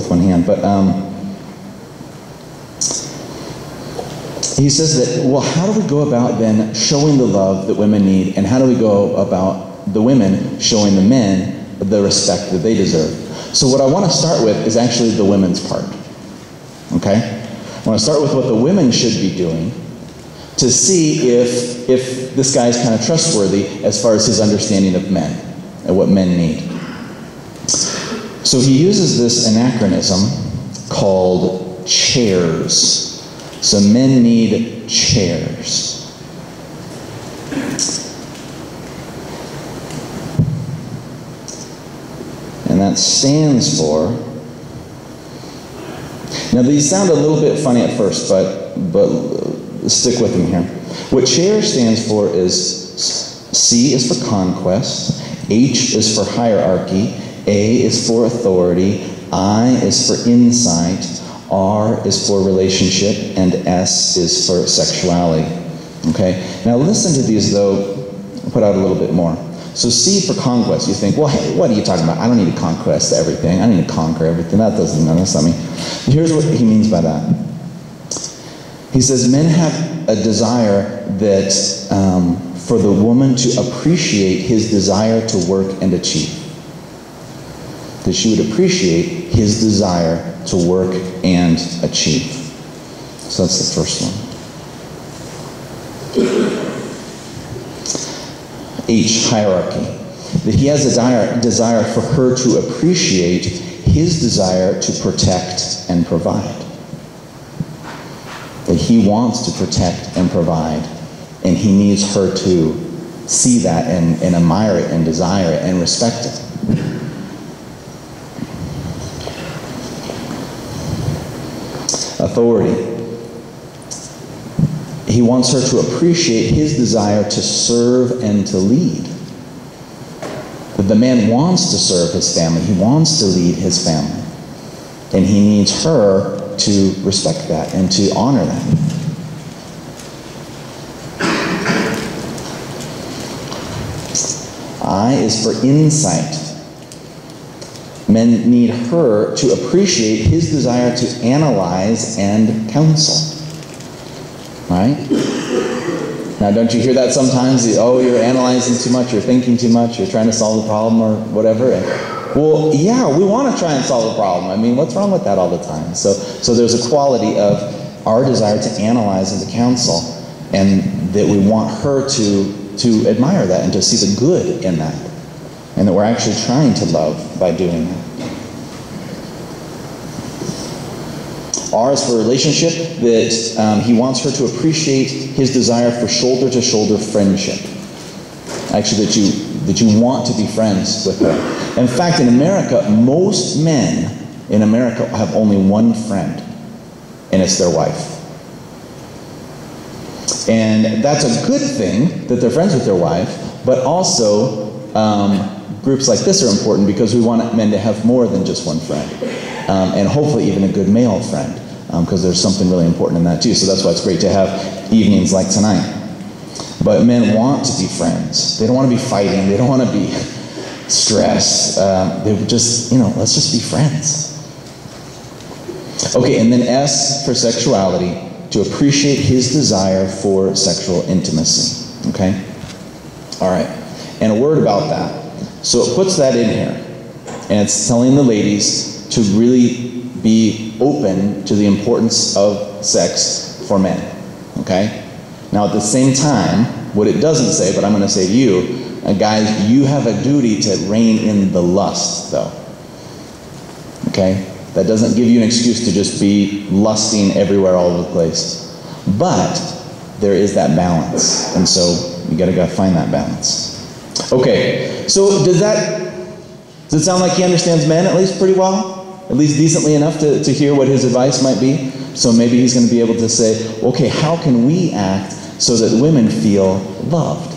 with one hand, but um, he says that, well, how do we go about then showing the love that women need, and how do we go about the women showing the men the respect that they deserve? So, what I want to start with is actually the women's part. Okay? I want to start with what the women should be doing to see if, if this guy is kind of trustworthy as far as his understanding of men and what men need. So he uses this anachronism called chairs. So men need chairs. And that stands for. Now these sound a little bit funny at first, but but stick with me here. What chair stands for is C is for conquest, H is for hierarchy, A is for authority, I is for insight, R is for relationship, and S is for sexuality. Okay? Now listen to these though, put out a little bit more. So C for conquest, you think, well, hey, what are you talking about? I don't need to conquest everything. I need to conquer everything. That doesn't, that's not me. Here's what he means by that. He says men have a desire that um, for the woman to appreciate his desire to work and achieve. That she would appreciate his desire to work and achieve. So that's the first one. H, hierarchy. That he has a desire, desire for her to appreciate his desire to protect and provide. That he wants to protect and provide, and he needs her to see that and, and admire it and desire it and respect it. Authority. He wants her to appreciate his desire to serve and to lead. That the man wants to serve his family, he wants to lead his family. And he needs her to respect that and to honor that. I is for insight. Men need her to appreciate his desire to analyze and counsel. Right? Now, don't you hear that sometimes? Oh, you're analyzing too much, you're thinking too much, you're trying to solve the problem or whatever. And, well, yeah, we want to try and solve the problem. I mean, what's wrong with that all the time? So, so there's a quality of our desire to analyze and to counsel, and that we want her to, to admire that and to see the good in that, and that we're actually trying to love by doing that. R is for relationship, that um, he wants her to appreciate his desire for shoulder to shoulder friendship. Actually, that you, that you want to be friends with her. In fact, in America, most men in America have only one friend, and it's their wife. And that's a good thing that they're friends with their wife, but also um, groups like this are important because we want men to have more than just one friend um, and hopefully even a good male friend, because um, there's something really important in that too. So that's why it's great to have evenings like tonight. But men want to be friends. They don't want to be fighting. They don't want to be stressed. Uh, they just, you know, let's just be friends. Okay, and then S for sexuality, to appreciate his desire for sexual intimacy. Okay? All right. And a word about that. So it puts that in here. And it's telling the ladies to really be open to the importance of sex for men. Okay? Now, at the same time, what it doesn't say, but I'm going to say to you, uh, guys, you have a duty to rein in the lust, though. Okay? That doesn't give you an excuse to just be lusting everywhere all over the place. But there is that balance. And so you got to find that balance. Okay, so does that does it sound like he understands men at least pretty well? at least decently enough to, to hear what his advice might be. So maybe he's going to be able to say, okay, how can we act so that women feel loved?